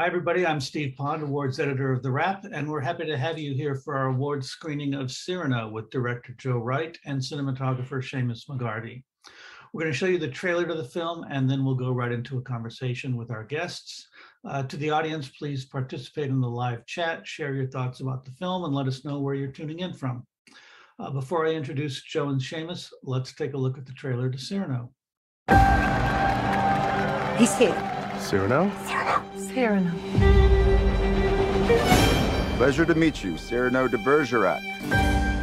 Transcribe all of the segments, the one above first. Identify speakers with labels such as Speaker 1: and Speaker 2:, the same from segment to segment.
Speaker 1: Hi, everybody. I'm Steve Pond, awards editor of The Wrap, and we're happy to have you here for our awards screening of Cyrano with director Joe Wright and cinematographer Seamus McGarvey. We're going to show you the trailer to the film, and then we'll go right into a conversation with our guests. Uh, to the audience, please participate in the live chat, share your thoughts about the film, and let us know where you're tuning in from. Uh, before I introduce Joe and Seamus, let's take a look at the trailer to Cyrano.
Speaker 2: He's here.
Speaker 3: Cyrano?
Speaker 4: Cyrano.
Speaker 3: Pleasure to meet you, Cyrano de Bergerac.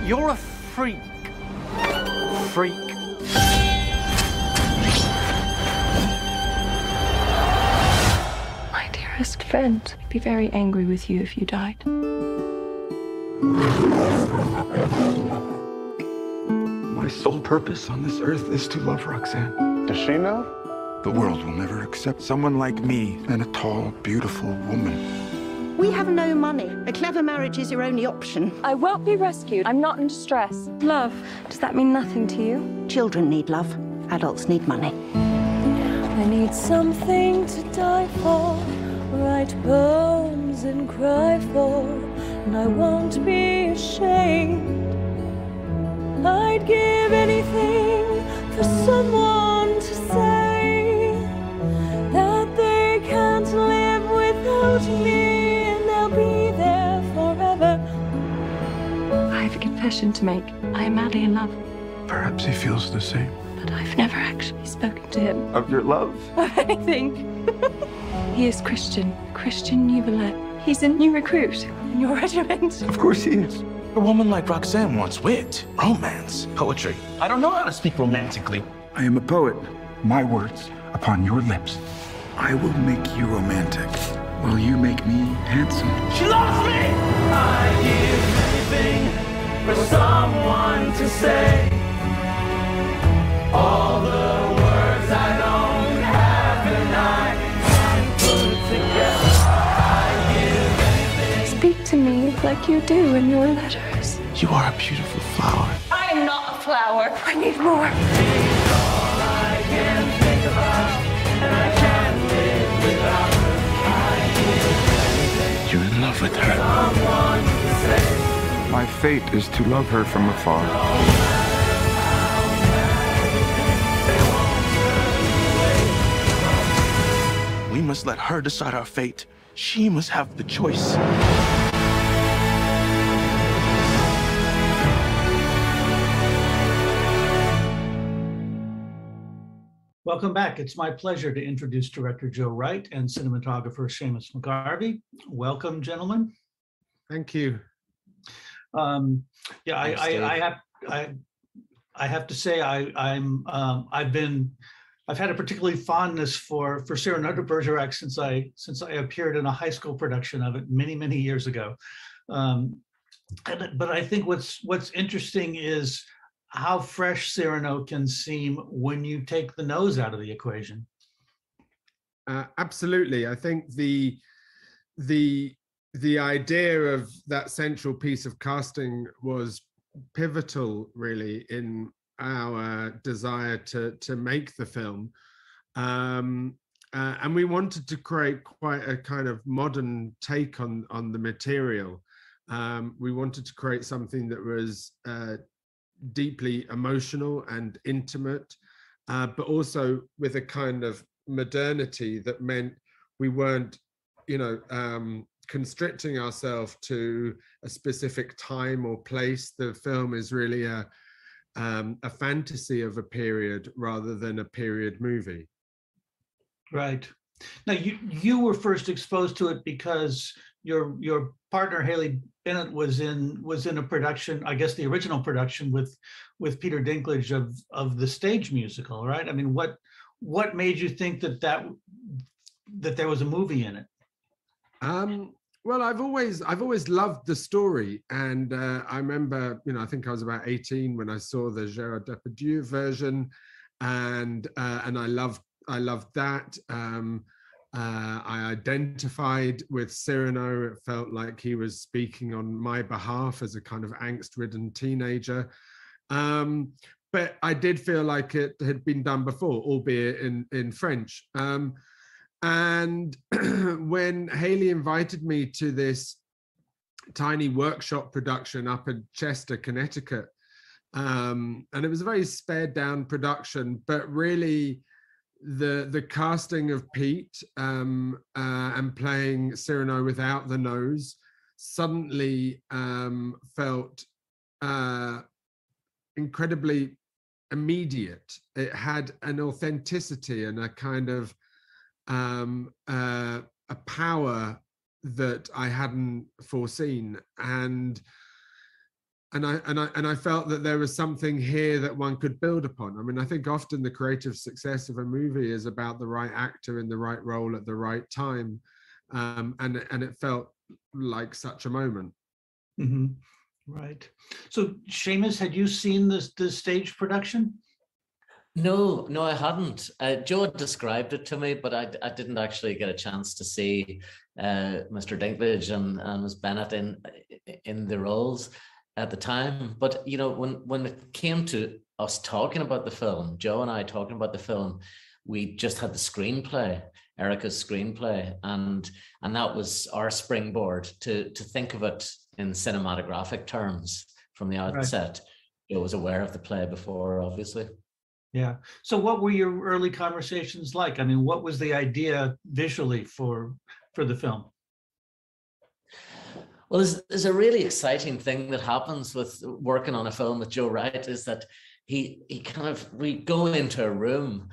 Speaker 5: You're a freak. Freak.
Speaker 4: My dearest friend, I'd be very angry with you if you died.
Speaker 6: My sole purpose on this earth is to love Roxanne.
Speaker 3: Does she know?
Speaker 6: The world will never accept someone like me and a tall, beautiful woman.
Speaker 2: We have no money. A clever marriage is your only option.
Speaker 4: I won't be rescued. I'm not in distress. Love, does that mean nothing to you?
Speaker 2: Children need love. Adults need money.
Speaker 7: I need something to die for, write poems and cry for, and I won't be ashamed. I'd give anything for someone without me, and they'll be there forever.
Speaker 4: I have a confession to make. I am madly in love,
Speaker 6: Perhaps he feels the same.
Speaker 4: but I've never actually spoken to him
Speaker 3: Of your love?
Speaker 4: of anything. he is Christian, Christian Neuvillette. He's a new recruit in your regiment.
Speaker 6: Of course he is.
Speaker 5: A woman like Roxanne wants wit, romance, poetry. I don't know how to speak romantically.
Speaker 6: I am a poet. My words upon your lips. I will make you romantic. Will you make me handsome?
Speaker 5: She loves me! I give anything for someone to say. All the words I don't have and I can put together. I give
Speaker 4: Speak to me like you do in your letters.
Speaker 5: You are a beautiful flower.
Speaker 4: I am not a flower. I need more.
Speaker 5: Love with her. Someone to say.
Speaker 6: My fate is to love her from afar.
Speaker 5: We must let her decide our fate. She must have the choice.
Speaker 1: Welcome back. It's my pleasure to introduce director Joe Wright and cinematographer Seamus McGarvey. Welcome, gentlemen.
Speaker 8: Thank you.
Speaker 1: Um, yeah, I,
Speaker 8: Thanks,
Speaker 1: I,
Speaker 8: Dave.
Speaker 1: I have, I, I have to say, I, I'm, um, I've been, I've had a particularly fondness for, for Cyrano de Bergerac since I, since I appeared in a high school production of it many, many years ago. Um, and but I think what's, what's interesting is how fresh Cyrano can seem when you take the nose out of the equation.
Speaker 8: Uh, absolutely. I think the the the idea of that central piece of casting was pivotal, really, in our desire to to make the film. Um, uh, and we wanted to create quite a kind of modern take on on the material. Um, we wanted to create something that was uh, deeply emotional and intimate, uh, but also with a kind of modernity that meant we weren't, you know, um, constricting ourselves to a specific time or place. The film is really a um, a fantasy of a period rather than a period movie.
Speaker 1: Right. Now you you were first exposed to it because your your partner Haley Bennett was in was in a production, I guess the original production with with Peter Dinklage of of the stage musical, right? I mean, what what made you think that that that there was a movie in it?
Speaker 8: Um, well, I've always I've always loved the story, and uh, I remember, you know, I think I was about eighteen when I saw the Gérard Depardieu version, and uh, and I loved I loved that. Um, uh, I identified with Cyrano. It felt like he was speaking on my behalf as a kind of angst-ridden teenager. Um, but I did feel like it had been done before, albeit in in French. Um, and when Haley invited me to this tiny workshop production up in Chester, Connecticut, um, and it was a very spared down production, but really the the casting of Pete um, uh, and playing Cyrano without the nose suddenly um, felt uh, incredibly immediate. It had an authenticity and a kind of um, uh, a power that I hadn't foreseen, and and I and I and I felt that there was something here that one could build upon. I mean, I think often the creative success of a movie is about the right actor in the right role at the right time, um, and and it felt like such a moment.
Speaker 1: Mhm. Right. So Seamus, had you seen this, this stage production?
Speaker 9: No, no, I hadn't. Uh, Joe had described it to me, but I, I didn't actually get a chance to see uh, Mr. Dinklage and, and Ms. Bennett in in the roles at the time. But you know, when when it came to us talking about the film, Joe and I talking about the film, we just had the screenplay, Erica's screenplay, and and that was our springboard to to think of it in cinematographic terms from the outset. Joe was aware of the play before, obviously.
Speaker 1: Yeah. So what were your early conversations like? I mean, what was the idea visually for, for the film?
Speaker 9: Well, there's, there's a really exciting thing that happens with working on a film with Joe Wright is that he he kind of we go into a room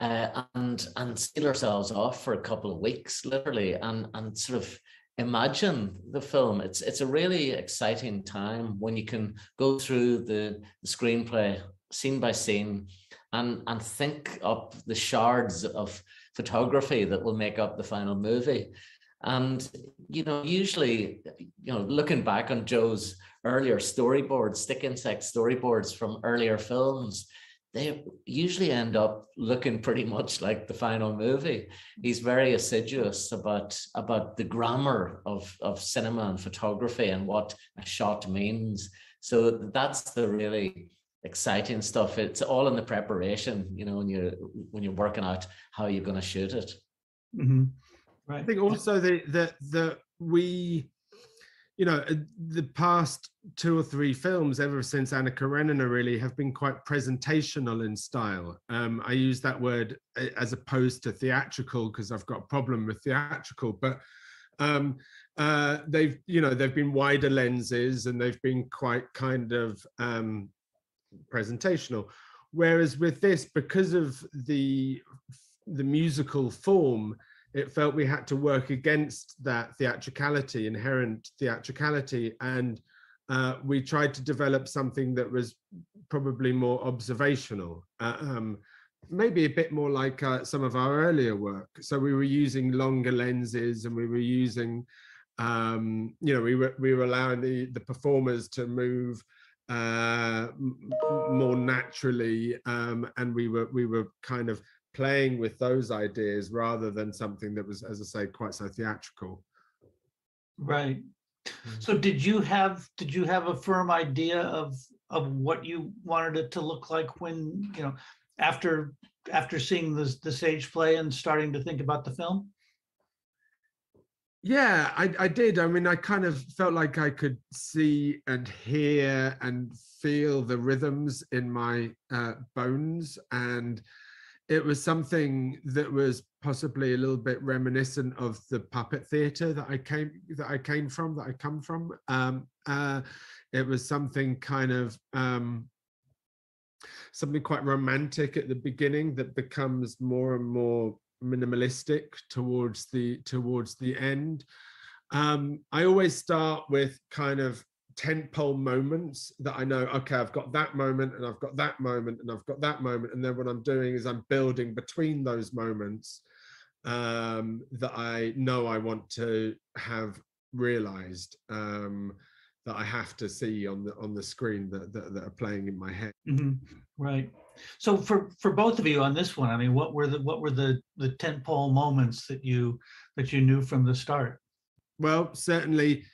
Speaker 9: uh, and and seal ourselves off for a couple of weeks, literally, and and sort of imagine the film. It's it's a really exciting time when you can go through the, the screenplay scene by scene and and think up the shards of photography that will make up the final movie. And you know, usually, you know, looking back on Joe's earlier storyboards, stick insect storyboards from earlier films, they usually end up looking pretty much like the final movie. He's very assiduous about about the grammar of of cinema and photography and what a shot means. So that's the really exciting stuff. It's all in the preparation, you know, when you when you're working out how you're going to shoot it.
Speaker 1: Mm-hmm.
Speaker 8: I think also that the the we, you know, uh, the past two or three films ever since Anna Karenina really have been quite presentational in style. Um, I use that word uh, as opposed to theatrical because I've got a problem with theatrical, but um, uh, they've you know they've been wider lenses and they've been quite kind of um, presentational. Whereas with this, because of the the musical form, it felt we had to work against that theatricality, inherent theatricality, and uh, we tried to develop something that was probably more observational, uh, um, maybe a bit more like uh, some of our earlier work. So we were using longer lenses, and we were using, um, you know, we were we were allowing the the performers to move uh, more naturally, um, and we were we were kind of playing with those ideas rather than something that was, as I say, quite so theatrical.
Speaker 1: Right. So did you have, did you have a firm idea of, of what you wanted it to look like when, you know, after, after seeing the, the stage play and starting to think about the film?
Speaker 8: Yeah, I, I did. I mean, I kind of felt like I could see and hear and feel the rhythms in my uh, bones, and it was something that was possibly a little bit reminiscent of the puppet theatre that I came that I came from, that I come from. Um, uh, it was something kind of um, something quite romantic at the beginning that becomes more and more minimalistic towards the towards the end. Um, I always start with kind of tentpole moments that I know, okay, I've got that moment and I've got that moment and I've got that moment. And then what I'm doing is I'm building between those moments um, that I know I want to have realized um, that I have to see on the on the screen that, that, that are playing in my head.
Speaker 1: Mhm, Right. So for, for both of you on this one, I mean, what were the, what were the, the tentpole moments that you, that you knew from the start?
Speaker 8: Well, certainly,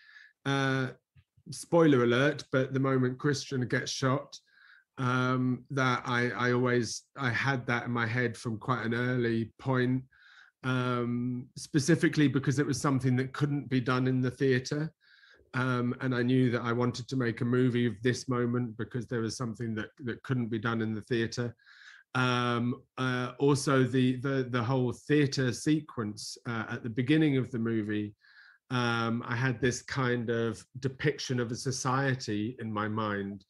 Speaker 8: uh, spoiler alert, but the moment Christian gets shot, um, that I, I always, I had that in my head from quite an early point. um, specifically because it was something that couldn't be done in the theatre. Um, and I knew that I wanted to make a movie of this moment because there was something that, that couldn't be done in the theatre. Um, uh, also, the, the, the whole theatre sequence uh, at the beginning of the movie, um, I had this kind of depiction of a society in my mind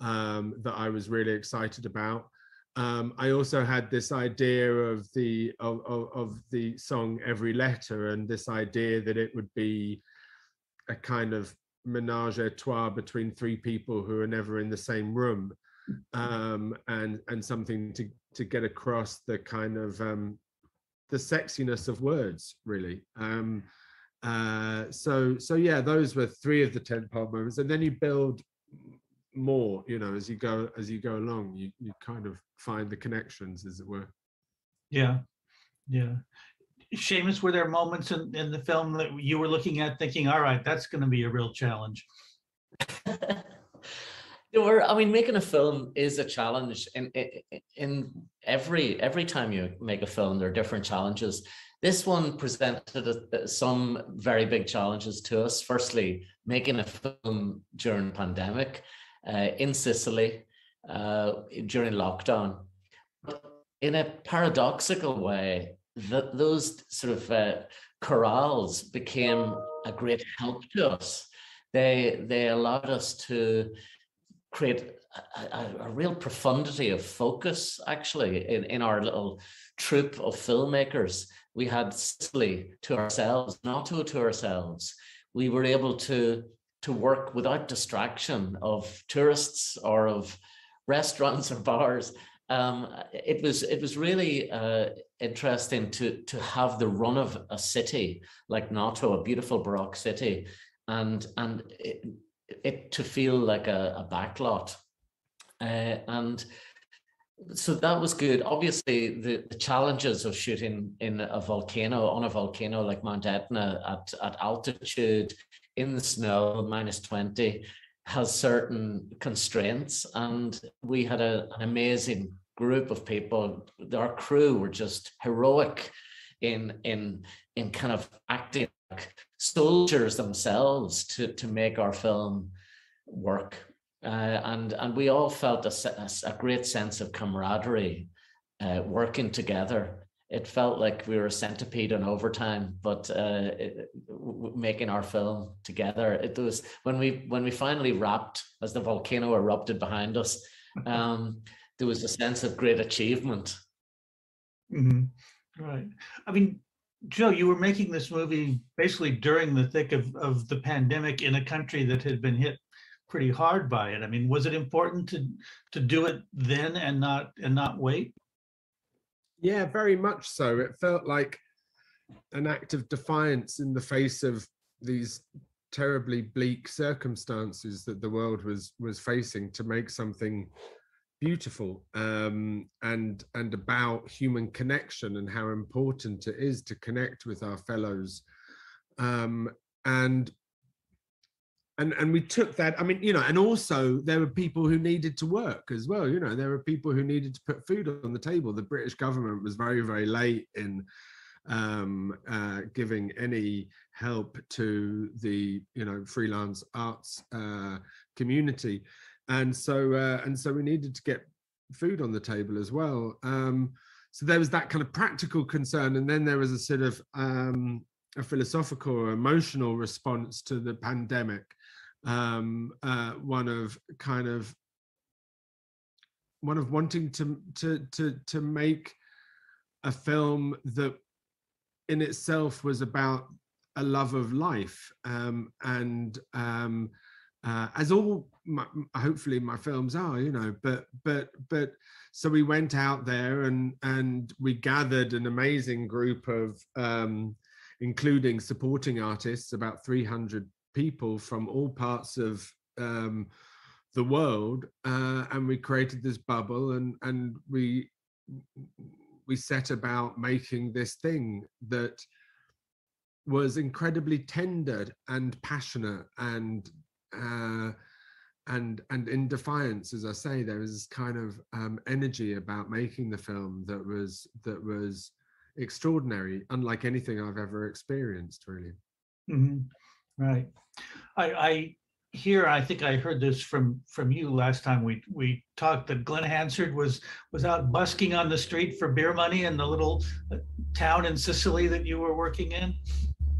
Speaker 8: um, that I was really excited about. Um, I also had this idea of the of, of, of, the song "Every Letter" and this idea that it would be a kind of menage a trois between three people who are never in the same room, um, and and something to to get across the kind of um, the sexiness of words, really. Uh, so so yeah, those were three of the tentpole moments, and then you build more you know as you go as you go along you you kind of find the connections as it were
Speaker 1: yeah yeah Seamus, were there moments in, in the film that you were looking at thinking, all right, that's going to be a real challenge?
Speaker 9: there were, I mean, making a film is a challenge. In, in, in every every time you make a film, there are different challenges. This one presented a, some very big challenges to us. Firstly, making a film during pandemic uh, in Sicily uh, during lockdown. But in a paradoxical way, those sort of uh, chorales became a great help to us. They they allowed us to create a, a, a, real profundity of focus actually in, in our little troop of filmmakers. We had Sicily to ourselves, Noto to ourselves. We were able to to work without distraction of tourists or of restaurants or bars. Um, it was it was really uh, interesting to to have the run of a city like Noto, a beautiful Baroque city, and and it, it to feel like a, a backlot, uh, and so that was good. Obviously, the, the challenges of shooting in a volcano on a volcano like Mount Etna at at altitude in the snow, minus 20, has certain constraints. And we had a, an amazing group of people. Our crew were just heroic in in in kind of acting like soldiers themselves to to make our film work. Uh, and and we all felt a, a, great sense of camaraderie uh, working together it felt like we were a centipede in overtime, but uh, it, making our film together. It was when we when we finally wrapped as the volcano erupted behind us. Um, there was a sense of great achievement.
Speaker 1: Mm-hmm. Right. I mean, Joe, you were making this movie basically during the thick of, of the pandemic in a country that had been hit pretty hard by it. I mean, was it important to to do it then and not and not wait?
Speaker 8: Yeah, very much so. It felt like an act of defiance in the face of these terribly bleak circumstances that the world was was facing to make something beautiful um, and and about human connection and how important it is to connect with our fellows um, and and and we took that i mean you know and also there were people who needed to work as well you know there were people who needed to put food on the table. The british government was very very late in um, uh, giving any help to the you know freelance arts uh, community. And so uh, and so we needed to get food on the table as well. Um, so there was that kind of practical concern and then there was a sort of um, a philosophical or emotional response to the pandemic um, uh, one of kind of one of wanting to to to to make a film that in itself was about a love of life um, and um, uh, as all my, hopefully my films are you know but but but so we went out there and and we gathered an amazing group of um, including supporting artists about 300 people from all parts of um, the world, uh, and we created this bubble, and and we we set about making this thing that was incredibly tender and passionate and uh, and and in defiance as i say there was this kind of um, energy about making the film that was that was extraordinary, unlike anything I've ever experienced, really.
Speaker 1: Mhm. Right. I, I hear, I think I heard this from, from you last time we, we talked, that Glen Hansard was, was out busking on the street for beer money in the little uh, town in Sicily that you were working in.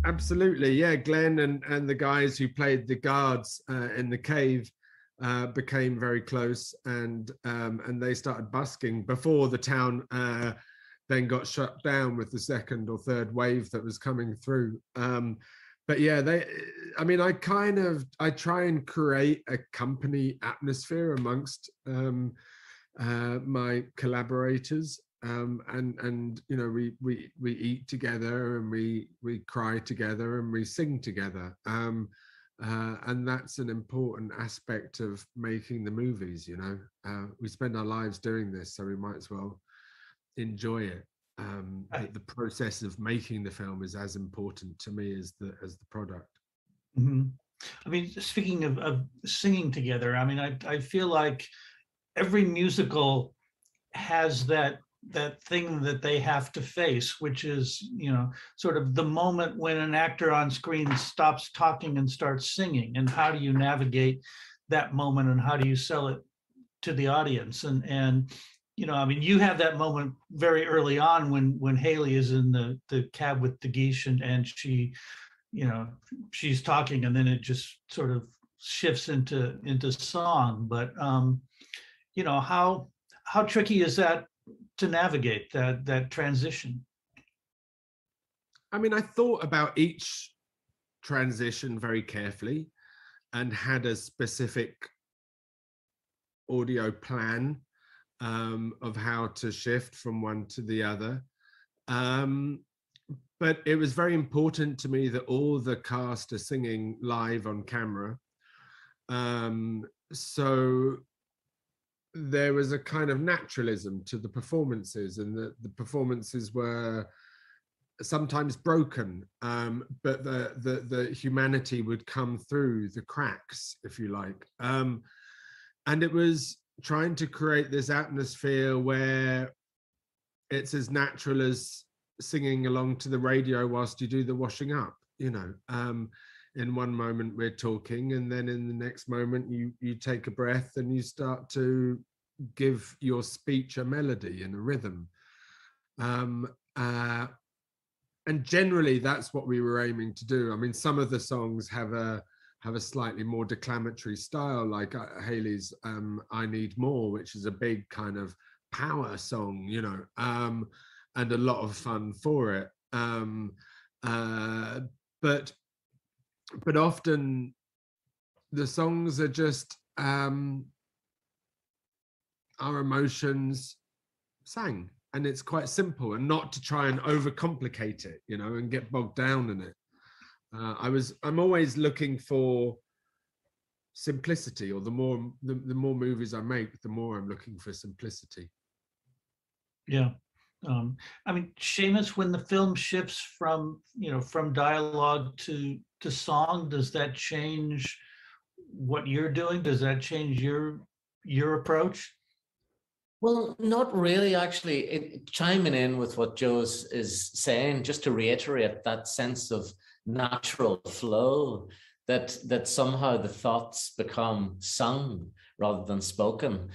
Speaker 8: Absolutely, yeah. Glenn and and the guys who played the guards uh, in the cave uh, became very close, and um, and they started busking before the town uh, then got shut down with the second or third wave that was coming through. Um, but yeah, they. I mean, I kind of I try and create a company atmosphere amongst um, uh, my collaborators, um, and and you know we we we eat together and we we cry together and we sing together um, uh, and that's an important aspect of making the movies you know uh, we spend our lives doing this so we might as well enjoy it um, the, the process of making the film is as important to me as the as the product
Speaker 1: Mhm. I mean, speaking of, of singing together, I mean, I, I feel like every musical has that that thing that they have to face, which is, you know, sort of the moment when an actor on screen stops talking and starts singing, and how do you navigate that moment, and how do you sell it to the audience? And and you know, I mean, you have that moment very early on when when Haley is in the the cab with the geese and and she you know she's talking and then it just sort of shifts into into song. But um you know how how tricky is that to navigate that that transition?
Speaker 8: I mean, I thought about each transition very carefully and had a specific audio plan um, of how to shift from one to the other. Um, but it was very important to me that all the cast are singing live on camera. Um, so there was a kind of naturalism to the performances, and the, the performances were sometimes broken, um, but the, the the humanity would come through the cracks, if you like. Um, and it was trying to create this atmosphere where it's as natural as singing along to the radio whilst you do the washing up. You know, um, in one moment we're talking, and then in the next moment you you take a breath and you start to give your speech a melody and a rhythm. Um, uh, and generally that's what we were aiming to do i mean some of the songs have a have a slightly more declamatory style like uh, haley's um i need more which is a big kind of power song you know um and a lot of fun for it. Um uh but but often the songs are just um our emotions sang and it's quite simple and not to try and overcomplicate it you know and get bogged down in it uh, i was i'm always looking for simplicity or the more the, the more movies i make the more i'm looking for simplicity.
Speaker 1: Yeah um i mean Seamus, when the film shifts from you know from dialogue to to song does that change what you're doing? Does that change your your approach?
Speaker 9: Well, not really, actually. It, chiming in with what Joe is, is saying, just to reiterate that sense of natural flow, that that somehow the thoughts become sung rather than spoken,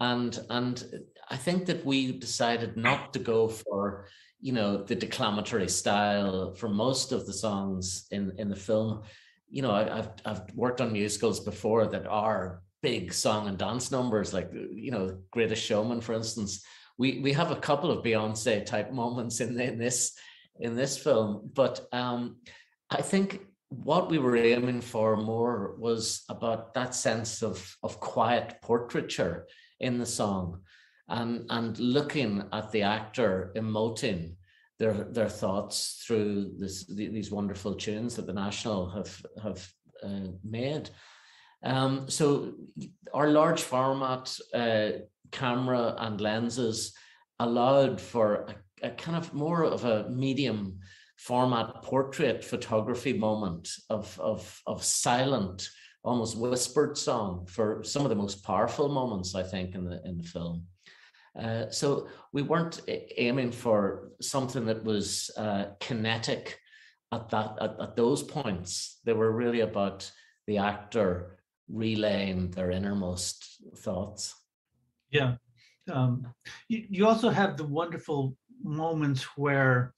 Speaker 9: and and I think that we decided not to go for you know the declamatory style for most of the songs in in the film. You know, I, I've I've worked on musicals before that are big song and dance numbers, like you know, Greatest Showman, for instance. We we have a couple of Beyonce type moments in, in this in this film, but um, I think what we were aiming for more was about that sense of of quiet portraiture in the song, and and looking at the actor emoting their their thoughts through this these wonderful tunes that the National have have uh, made. Um, so our large format uh, camera and lenses allowed for a, a, kind of more of a medium format portrait photography moment of, of, of silent, almost whispered song for some of the most powerful moments, I think, in the in the film. Uh, so we weren't aiming for something that was uh, kinetic at that at, at those points. They were really about the actor relaying their innermost thoughts.
Speaker 1: Yeah. Um, you, you also have the wonderful moments where,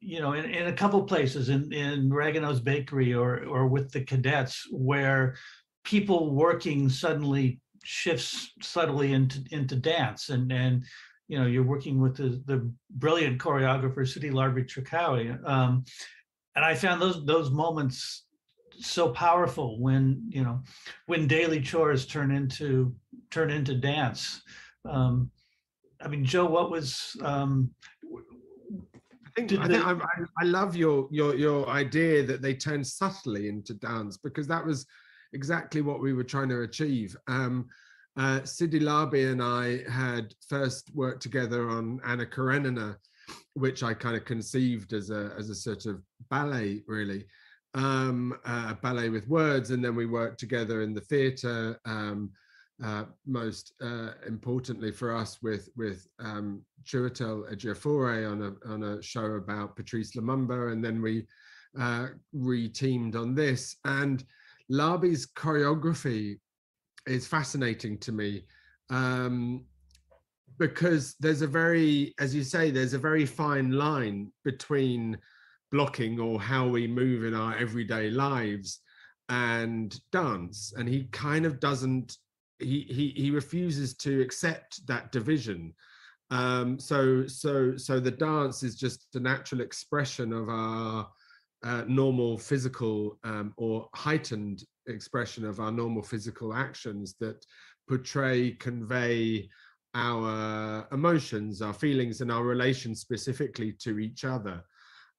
Speaker 1: you know, in, in a couple places in, in Ragueneau's Bakery or, or with the cadets, where people working suddenly shifts subtly into, into dance and, and, you know, you're working with the, the brilliant choreographer, Sidi Larbi Cherkaoui. Um, and I found those, those moments so powerful when you know when daily chores turn into turn into dance um i mean joe what was um
Speaker 8: think, I, think I, I, love your your your idea that they turn subtly into dance because that was exactly what we were trying to achieve. Um, uh, Sidi Larbi and I had first worked together on Anna Karenina, which I kind of conceived as a as a sort of ballet, really um, uh, ballet with words, and then we worked together in the theatre. Um, uh, most uh, importantly for us, with with um, Chiwetel on a on a show about Patrice Lumumba, and then we uh, re-teamed on this. And Larbi's choreography is fascinating to me um, because there's a very, as you say, there's a very fine line between blocking or how we move in our everyday lives and dance and he kind of doesn't he he, he refuses to accept that division. Um, so so so the dance is just a natural expression of our uh, normal physical um, or heightened expression of our normal physical actions that portray convey our emotions our feelings and our relations specifically to each other.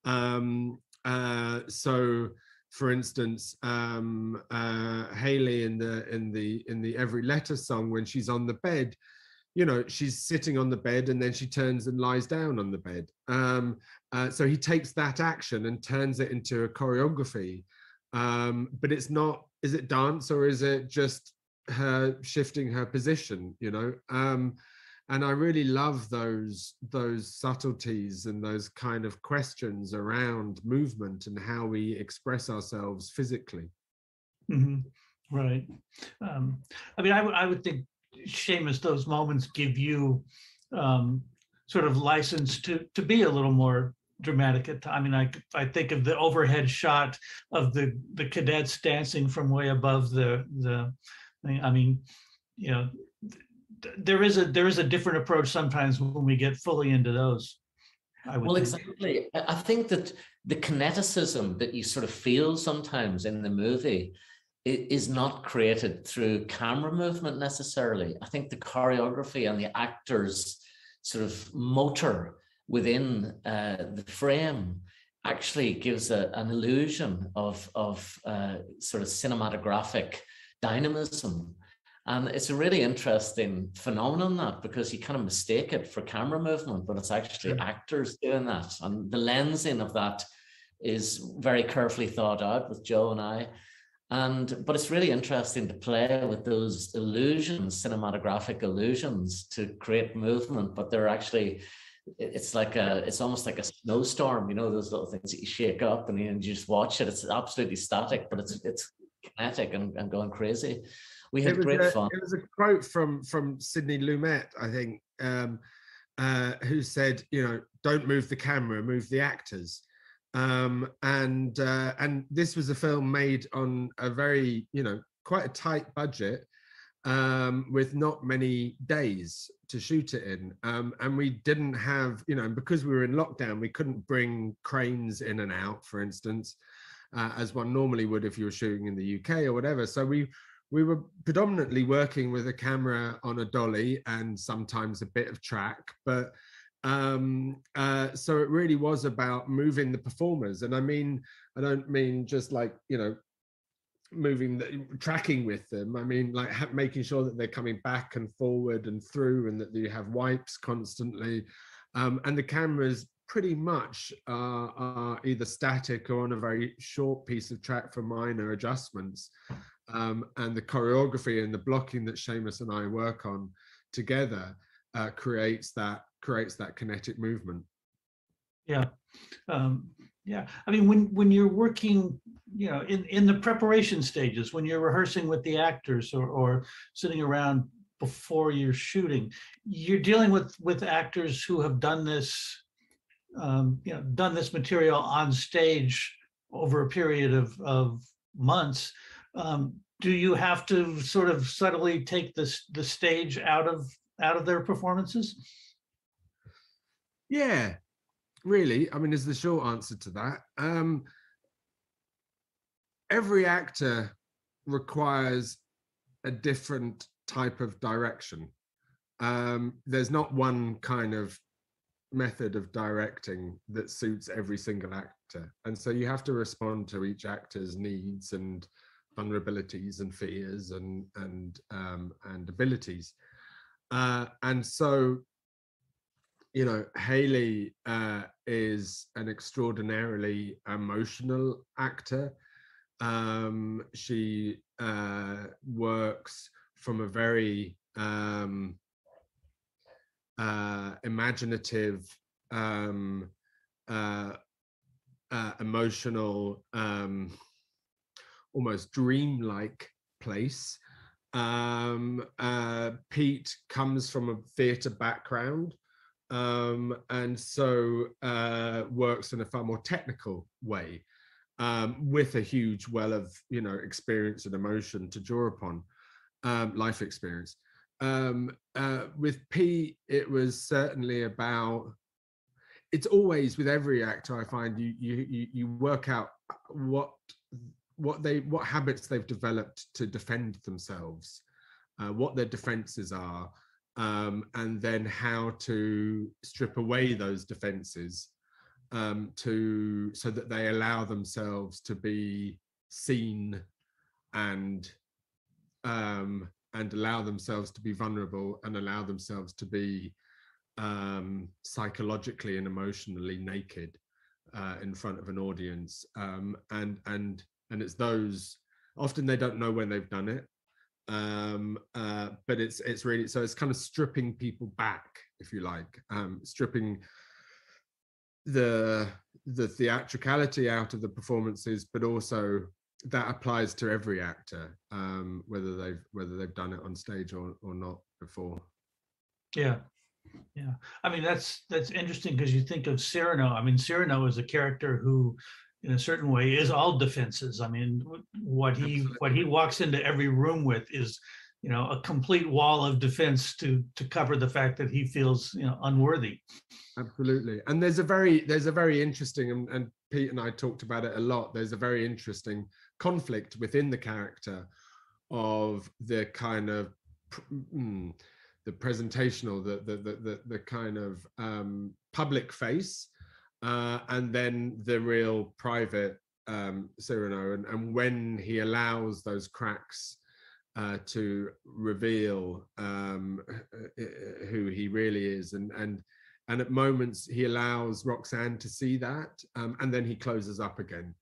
Speaker 8: Um, uh, so, for instance, um, uh, Haley in the in the in the Every Letter song, when she's on the bed, you know, she's sitting on the bed and then she turns and lies down on the bed. Um, uh, so he takes that action and turns it into a choreography. Um, but it's not. Is it dance or is it just her shifting her position? You know. Um, and I really love those those subtleties and those kind of questions around movement and how we express ourselves physically.
Speaker 1: Mm-hmm. Right. Um, I mean, I, w- I would think, Seamus, those moments give you um, sort of license to to be a little more dramatic at time. I mean, I I think of the overhead shot of the the cadets dancing from way above the the. I mean, you know, there is a there is a different approach sometimes when we get fully into those.
Speaker 9: well, think. exactly. I think that the kineticism that you sort of feel sometimes in the movie is not created through camera movement necessarily. I think the choreography and the actors' sort of motor within uh, the frame actually gives a, an illusion of of uh, sort of cinematographic dynamism and it's a really interesting phenomenon that because you kind of mistake it for camera movement, but it's actually sure. actors doing that. And the lensing of that is very carefully thought out with Joe and I. And but it's really interesting to play with those illusions, cinematographic illusions to create movement, but they're actually it's like a it's almost like a snowstorm, you know, those little things that you shake up and you, just watch it. It's absolutely static, but it's it's kinetic and, and going crazy we had great
Speaker 8: a,
Speaker 9: fun.
Speaker 8: It was a quote from from Sidney Lumet, I think, um, uh, who said, you know, don't move the camera, move the actors. Um, and uh, and this was a film made on a very, you know, quite a tight budget um, with not many days to shoot it in. Um, and we didn't have, you know, because we were in lockdown, we couldn't bring cranes in and out, for instance, uh, as one normally would if you were shooting in the UK or whatever. So we we were predominantly working with a camera on a dolly and sometimes a bit of track, but um, uh, so it really was about moving the performers. And I mean, I don't mean just like, you know, moving the tracking with them. I mean, like ha- making sure that they're coming back and forward and through and that you have wipes constantly. Um, and the cameras pretty much uh, are either static or on a very short piece of track for minor adjustments um, and the choreography and the blocking that Seamus and I work on together uh, creates that creates that kinetic movement.
Speaker 1: Yeah. Um, yeah. I mean, when when you're working, you know, in in the preparation stages, when you're rehearsing with the actors or or sitting around before you're shooting, you're dealing with with actors who have done this, um, you know, done this material on stage over a period of of months. Um, do you have to sort of subtly take this the stage out of out of their performances?
Speaker 8: Yeah, really. I mean, is the short answer to that. Um, every actor requires a different type of direction. Um, there's not one kind of method of directing that suits every single actor. And so you have to respond to each actor's needs and vulnerabilities and fears and and um, and abilities. Uh, and so, you know, Haley uh, is an extraordinarily emotional actor. Um, she uh, works from a very um, uh, imaginative, um, uh, uh, emotional, um, almost dreamlike place. Um, uh, Pete comes from a theatre background um, and so uh, works in a far more technical way um, with a huge well of you know experience and emotion to draw upon, um, life experience. Um, uh, with Pete, it was certainly about. It's always with every actor I find you you you, work out what what they what habits they've developed to defend themselves, uh, what their defenses are, um, and then how to strip away those defenses um, to so that they allow themselves to be seen and um, and allow themselves to be vulnerable and allow themselves to be um, psychologically and emotionally naked uh, in front of an audience. Um, and and and it's those often they don't know when they've done it um uh but it's it's really so it's kind of stripping people back if you like um stripping the the theatricality out of the performances but also that applies to every actor um whether they've whether they've done it on stage or or not before.
Speaker 1: Yeah yeah. I mean that's that's interesting because you think of cyrano. I mean cyrano is a character who in a certain way is all defenses. I mean what he Absolutely. what he walks into every room with is you know a complete wall of defense to to cover the fact that he feels you know unworthy.
Speaker 8: Absolutely. And there's a very there's a very interesting and, and pete and i talked about it a lot. There's a very interesting conflict within the character of the kind of mm, the presentational the the the the, the kind of um public face uh, and then the real private um, Cyrano, and, and when he allows those cracks uh, to reveal um, who he really is, and and and at moments he allows Roxanne to see that, um, and then he closes up again,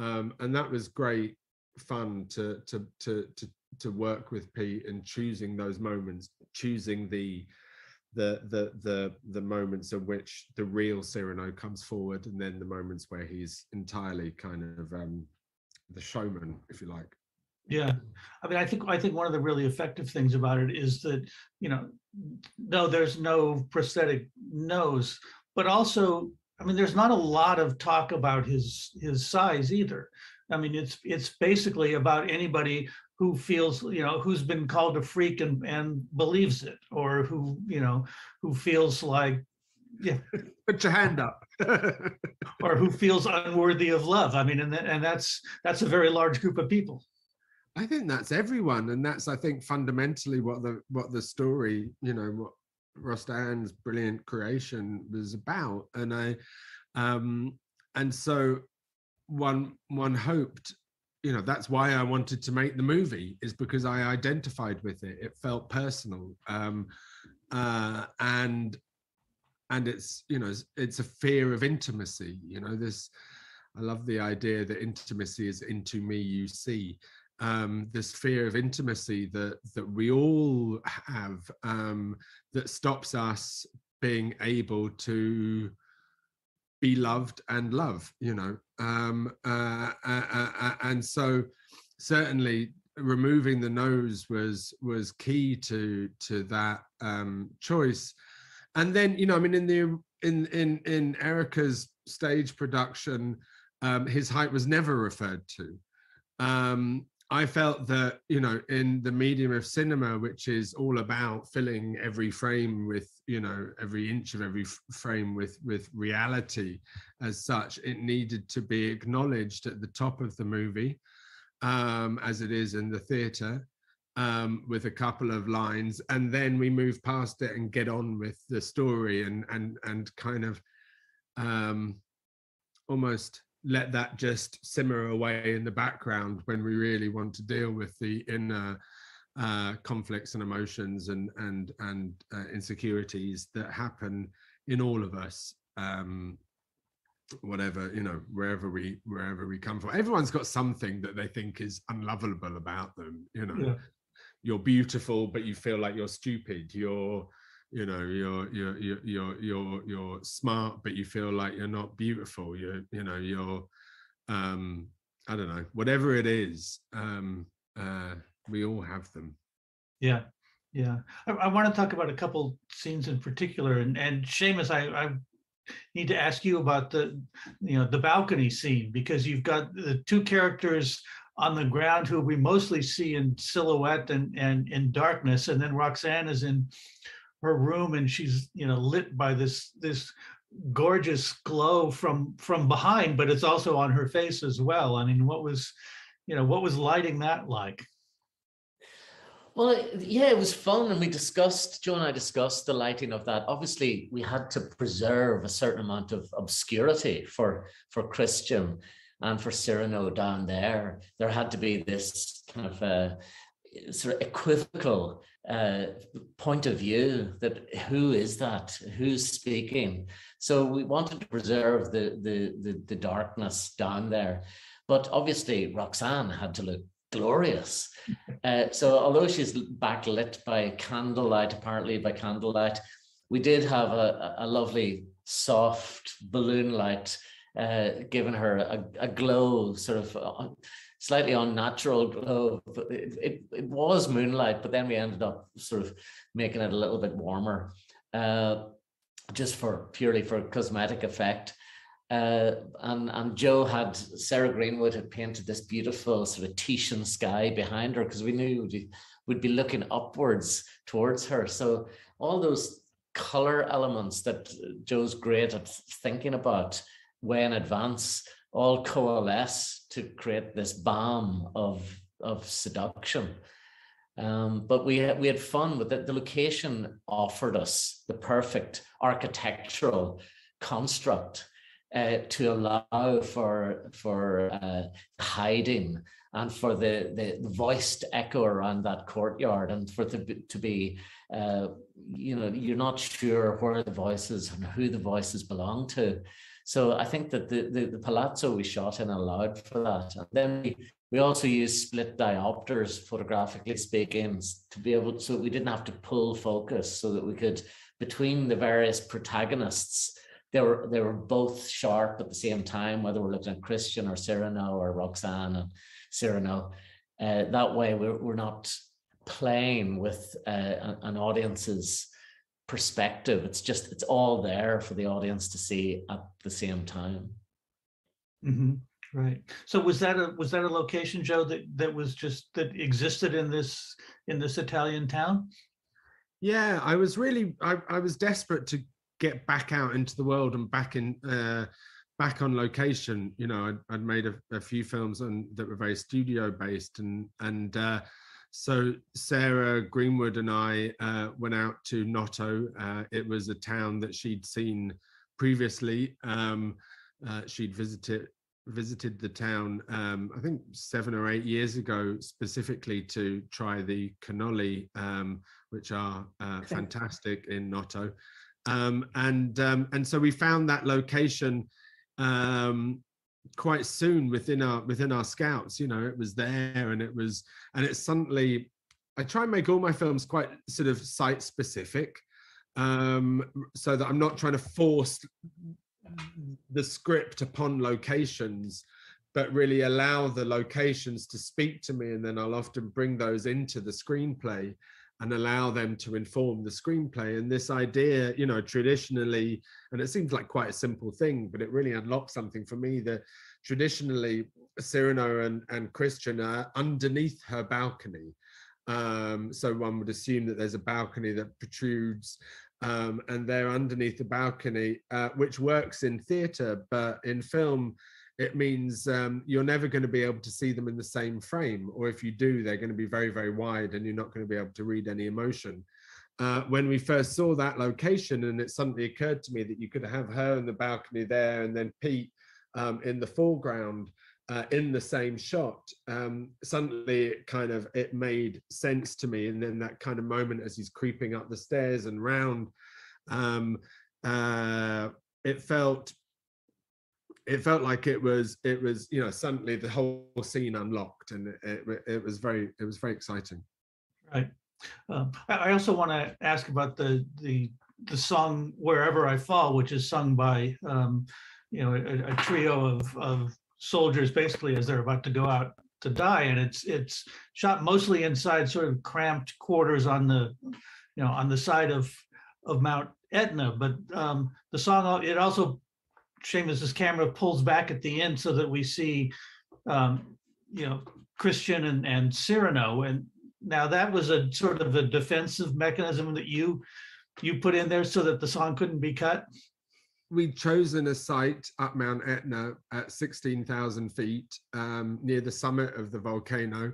Speaker 8: um, and that was great fun to to to to to work with Pete and choosing those moments, choosing the the the the the moments in which the real Cyrano comes forward, and then the moments where he's entirely kind of um, the showman, if you like.
Speaker 1: Yeah, I mean, I think I think one of the really effective things about it is that you know, no, there's no prosthetic nose, but also, I mean, there's not a lot of talk about his his size either. I mean, it's it's basically about anybody who feels you know who's been called a freak and and believes it or who you know who feels like yeah.
Speaker 8: Put your hand up.
Speaker 1: Or who feels unworthy of love. I mean and, and that's that's a very large group of people.
Speaker 8: I think that's everyone and that's i think fundamentally what the what the story you know what Rostand's brilliant creation was about and i um and so one one hoped you know that's why i wanted to make the movie is because i identified with it. It felt personal um uh and and it's you know it's a fear of intimacy you know this i love the idea that intimacy is into me you see um, this fear of intimacy that that we all have um, that stops us being able to be loved and love you know? Um, uh, uh, uh, uh and so certainly removing the nose was was key to to that um, choice. And then you know i mean in the in in in erica's stage production um, his height was never referred to. Um, I felt that, you know, in the medium of cinema, which is all about filling every frame with, you know, every inch of every frame with with reality as such, it needed to be acknowledged at the top of the movie, um, as it is in the theatre, um, with a couple of lines, and then we move past it and get on with the story and and and kind of um, almost let that just simmer away in the background when we really want to deal with the inner uh, conflicts and emotions and and and uh, insecurities that happen in all of us um, whatever you know wherever we wherever we come from. Everyone's got something that they think is unlovable about them you know. Yeah. you're beautiful but you feel like you're stupid. You're you know you're you're you're you're you're, you're smart but you feel like you're not beautiful. You're you know you're um i don't know whatever it is um uh we all have them.
Speaker 1: Yeah yeah. I, I want to talk about a couple scenes in particular and and Seamus i i need to ask you about the you know the balcony scene because you've got the two characters on the ground who we mostly see in silhouette and and in darkness and then roxanne is in her room and she's you know lit by this this gorgeous glow from from behind but it's also on her face as well. I mean what was you know what was lighting that like?
Speaker 9: Well yeah it was fun and we discussed joe and i discussed the lighting of that. Obviously we had to preserve a certain amount of obscurity for for christian and for cyrano down there. There had to be this kind of uh, sort of equivocal uh, point of view that who is that? Who's speaking? So we wanted to preserve the, the the the, darkness down there. But obviously roxanne had to look glorious. Uh, so although she's backlit by candlelight apparently by candlelight we did have a, a lovely soft balloon light uh, giving her a, a glow sort of uh, slightly unnatural glow. It, it, it, was moonlight, but then we ended up sort of making it a little bit warmer, uh, just for purely for cosmetic effect. Uh, and and Joe had Sarah Greenwood had painted this beautiful sort of Titian sky behind her because we knew we'd, we'd be looking upwards towards her. So all those color elements that Joe's great at thinking about way in advance all coalesce to create this balm of of seduction. Um, but we had, we had fun with it. The location offered us the perfect architectural construct uh, to allow for for uh, hiding and for the, the voiced echo around that courtyard and for the to be uh, you know you're not sure where the voices and who the voices belong to so I think that the, the, the palazzo we shot in allowed for that. And then we, we also used split diopters, photographically speaking, to be able to, so we didn't have to pull focus so that we could, between the various protagonists, they were they were both sharp at the same time, whether we're looking at Christian or Cyrano or Roxanne and Cyrano. Uh, that way we're, we're not playing with uh, an audience's perspective. It's just it's all there for the audience to see at the same time.
Speaker 1: Mm-hmm. Right. So was that a was that a location, Joe, that that was just that existed in this in this Italian town?
Speaker 8: Yeah, I was really I, I was desperate to get back out into the world and back in uh, back on location. You know, I'd, I'd made a, a, few films and that were very studio based, and and uh, so Sarah Greenwood and I uh, went out to Noto. Uh, it was a town that she'd seen previously. Um, uh, she'd visited visited the town, um, I think seven or eight years ago, specifically to try the cannoli, um, which are uh, fantastic in Noto. Um, and um, and so we found that location um, quite soon within our within our scouts you know it was there and it was and it's suddenly i try and make all my films quite sort of site specific um so that i'm not trying to force the script upon locations but really allow the locations to speak to me and then i'll often bring those into the screenplay and allow them to inform the screenplay. And this idea you know traditionally and it seems like quite a simple thing but it really unlocks something for me that traditionally cyrano and, and christian are underneath her balcony. Um, so one would assume that there's a balcony that protrudes um, and they're underneath the balcony uh, which works in theater but in film it means um, you're never going to be able to see them in the same frame. Or if you do, they're going to be very, very wide and you're not going to be able to read any emotion. Uh, when we first saw that location, and it suddenly occurred to me that you could have her in the balcony there and then Pete um, in the foreground uh, in the same shot. Um, suddenly, it kind of it made sense to me. And then that kind of moment as he's creeping up the stairs and round, um, uh, it felt it felt like it was it was you know suddenly the whole scene unlocked and it, it, was very it was very exciting.
Speaker 1: Right. Um, i also want to ask about the the the song wherever i fall which is sung by um, you know a, a, trio of of soldiers basically as they're about to go out to die. And it's it's shot mostly inside sort of cramped quarters on the you know on the side of of mount etna. But um, the song it also Seamus's camera pulls back at the end so that we see, um, you know, Christian and, and Cyrano. And now that was a sort of a defensive mechanism that you you put in there so that the song couldn't be cut.
Speaker 8: We'd chosen a site up Mount Etna at 16,000 feet um, near the summit of the volcano.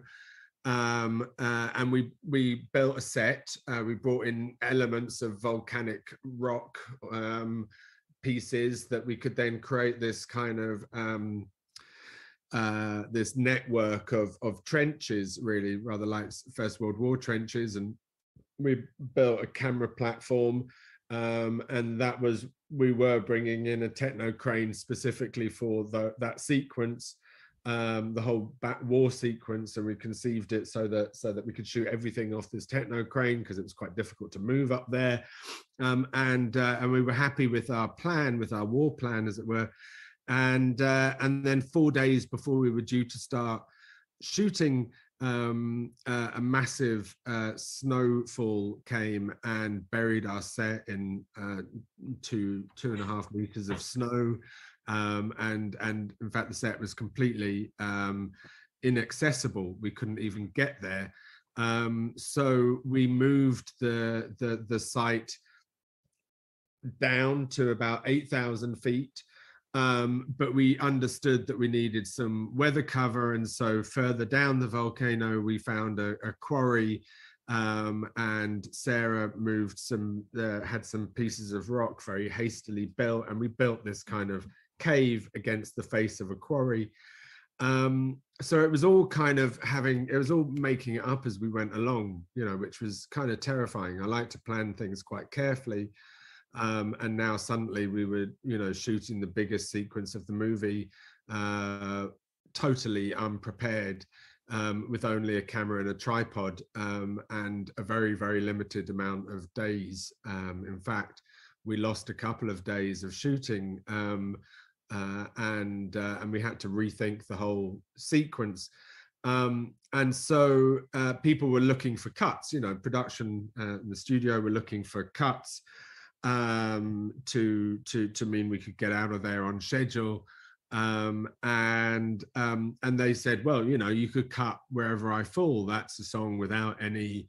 Speaker 8: Um, uh, and we we built a set. Uh, we brought in elements of volcanic rock, um, pieces that we could then create this kind of um, uh, this network of of trenches, really rather like First World War trenches, and we built a camera platform, um, and that was we were bringing in a techno crane specifically for the, that sequence um, the whole back war sequence, and we conceived it so that so that we could shoot everything off this techno crane because it was quite difficult to move up there, um, and uh, and we were happy with our plan, with our war plan, as it were, and uh, and then four days before we were due to start shooting. Um, uh, a massive uh, snowfall came and buried our set in uh, two two and a half meters of snow um, and and in fact the set was completely um, inaccessible. We couldn't even get there. Um, so we moved the the the site down to about eight thousand feet. Um, but we understood that we needed some weather cover, and so further down the volcano, we found a, a quarry um, and Sarah moved some, uh, had some pieces of rock very hastily built, and we built this kind of cave against the face of a quarry. Um, so it was all kind of having, it was all making it up as we went along, you know, which was kind of terrifying. I like to plan things quite carefully. Um, and now suddenly we were, you know, shooting the biggest sequence of the movie, uh, totally unprepared. Um, with only a camera and a tripod um, and a very, very limited amount of days. Um, in fact, we lost a couple of days of shooting um, uh, and uh, and we had to rethink the whole sequence. Um, and so uh, people were looking for cuts. You know, production uh, in the studio were looking for cuts um, to to to mean we could get out of there on schedule. Um, and um, and they said, well, you know, you could cut wherever I fall. That's a song without any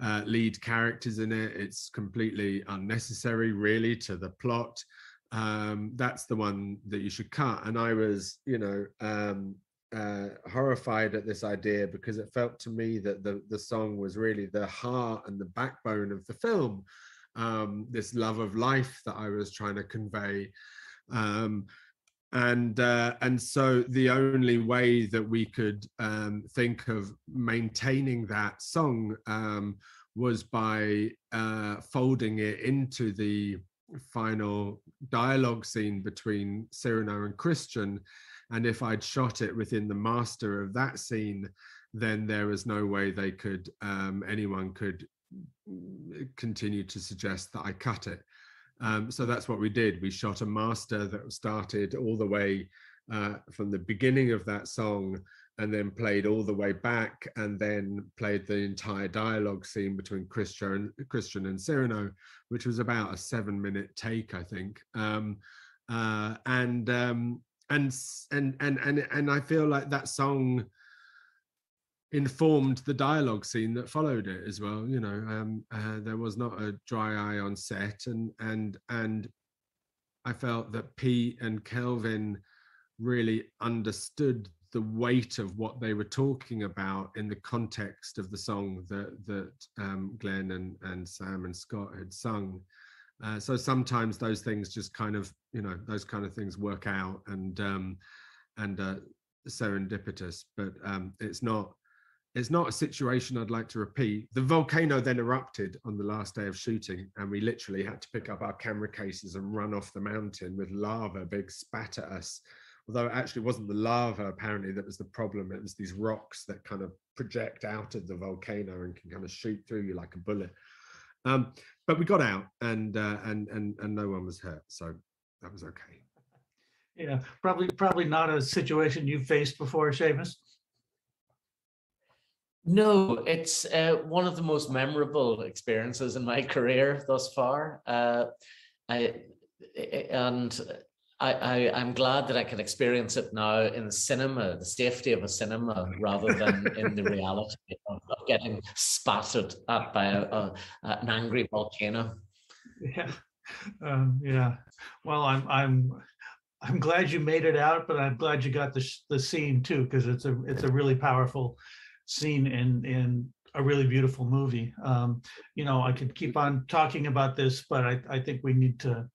Speaker 8: uh, lead characters in it. It's completely unnecessary, really, to the plot um, that's the one that you should cut. And I was, you know, um, uh, horrified at this idea because it felt to me that the the song was really the heart and the backbone of the film. Um, this love of life that I was trying to convey. Um, and uh, and so the only way that we could um, think of maintaining that song um, was by uh, folding it into the final dialogue scene between Cyrano and Christian and if I'd shot it within the master of that scene, then there was no way they could um, anyone could mm, continue to suggest that I cut it. Um, so that's what we did. We shot a master that started all the way uh, from the beginning of that song and then played all the way back and then played the entire dialogue scene between Christian, Christian and Cyrano, which was about a seven minute take, I think. Um, uh, and, um, and, and, and, and, and I feel like that song informed the dialogue scene that followed it as well. You know, um, uh, there was not a dry eye on set and, and, and I felt that Pete and Kelvin really understood the weight of what they were talking about in the context of the song that that um, Glen and and Sam and Scott had sung. Uh, so sometimes those things just kind of you know those kind of things work out and um, and uh, serendipitous, but um, it's not it's not a situation I'd like to repeat. The volcano then erupted on the last day of shooting, and we literally had to pick up our camera cases and run off the mountain with lava big spat at us although it actually wasn't the lava apparently that was the problem it was these rocks that kind of project out of the volcano and can kind of shoot through you like a bullet um, but we got out and uh, and and and no one was hurt so that was okay
Speaker 1: Yeah, probably, probably not a situation you've faced before, Seamus.
Speaker 9: No, it's uh, one of the most memorable experiences in my career thus far. Uh, I, and I, I, I'm glad that I can experience it now in the cinema, the safety of a cinema, rather than in the reality of, of getting spattered at by a, a, an angry volcano.
Speaker 1: Yeah, um, yeah. Well, I'm, I'm, I'm glad you made it out, but I'm glad you got the, the scene too, because it's a, it's a really powerful scene in, in a really beautiful movie. Um, you know, I could keep on talking about this, but I, I think we need to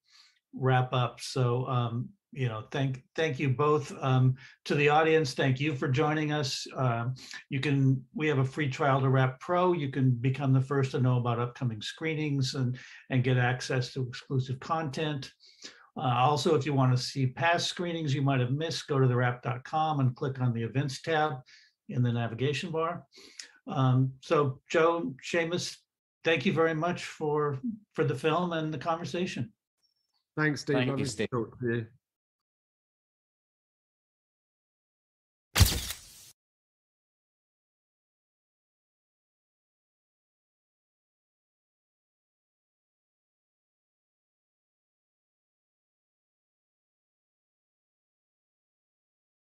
Speaker 1: wrap up. So, um, you know, thank, thank you both, um, to the audience. Thank you for joining us. Um, you can, we have a free trial to Wrap Pro. You can become the first to know about upcoming screenings and, and get access to exclusive content. Uh, also, if you want to see past screenings you might have missed, go to thewrap.com and click on the events tab in the navigation bar. Um, so Joe, Seamus, thank you very much for, for the film and the conversation.
Speaker 8: Thanks steve
Speaker 9: Thank you, Steve.
Speaker 8: talk to you.